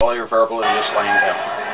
All your verbal verbally just laying down.